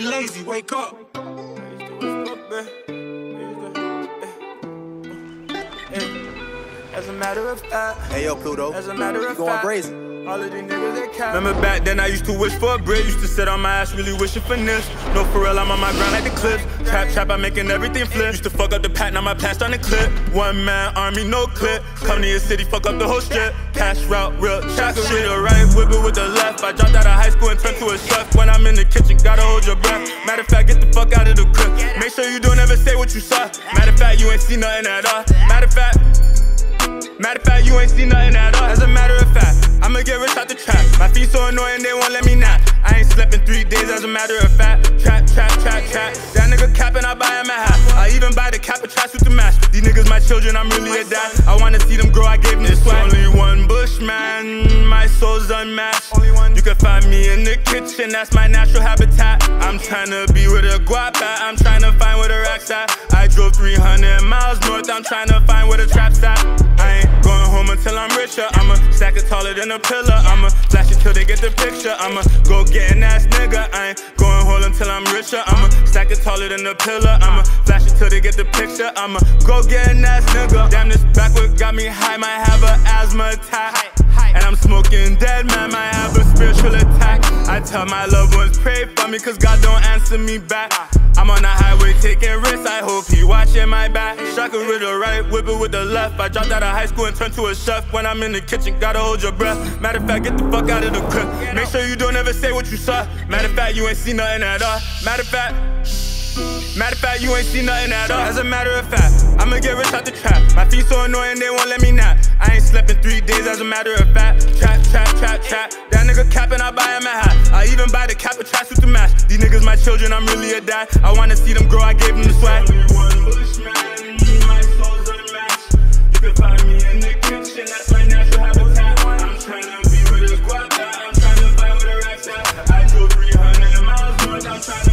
lazy, wake up. As a matter of fact, Hey yo, Pluto. as a matter of going fact, brazen. all of these niggas they cap. Remember back then I used to wish for a break. Used to sit on my ass, really wishing for this. No, for real, I'm on my grind like the clips. Trap, trap, I'm making everything flip. Used to fuck up the pat, now my past on the clip. One man army, no clip. Come to your city, fuck up the whole strip. Cash route, real track shit. The right, whip it with the left. I dropped out of school and turned to a chef. When I'm in the kitchen, gotta hold your breath. Matter of fact, get the fuck out of the crib. Make sure you don't ever say what you saw. Matter of fact, you ain't see nothing at all. Matter of fact. Matter of fact, you ain't seen nothing at all. As a matter of fact, I'ma get rich out the trap. My feet so annoying, they won't let me nap. I ain't slept in three days, as a matter of fact. Trap, trap, trap, trap. That nigga capping, I buy him a hat. I even buy the cap of trash with the mask. These niggas my children, I'm really a dad. I wanna see them grow, I gave them this swag. The kitchen, that's my natural habitat. I'm tryna be with a guap at. I'm tryna find where the racks at. I drove 300 miles north, I'm tryna find where the trap's at. I ain't going home until I'm richer. I'ma stack it taller than a pillar. I'ma flash it till they get the picture. I'ma go get an ass nigga. I ain't going home until I'm richer. I'ma stack it taller than a pillar. I'ma flash it till they get the picture. I'ma go get an ass nigga. Damn, this backward got me high. Might have a asthma attack. And I'm smoking dead, man. Might have a spiritual attack. I tell my loved ones, pray for me, cause God don't answer me back. I'm on the highway taking risks, I hope he watching my back. Shaka with the right, whip it with the left. I dropped out of high school and turned to a chef. When I'm in the kitchen, gotta hold your breath. Matter of fact, get the fuck out of the crib. Make sure you don't ever say what you saw. Matter of fact, you ain't seen nothing at all. Matter of fact, Matter of fact, you ain't seen nothing at all. As a matter of fact, I'ma get rich out the trap. My feet so annoying, they won't let me nap. I ain't slept in three days, as a matter of fact. Trap, trap, trap, trap. That nigga capping, I buy him a hat. I even buy the cap a tracksuit to match. These niggas my children, I'm really a dad. I wanna see them grow, I gave them the swag. Only one bushman, my soul's unmatched. You can find me in the kitchen, that's my natural habitat. I'm tryna be with a squad, I'm tryna fight with a rack I do 300 miles north, I'm.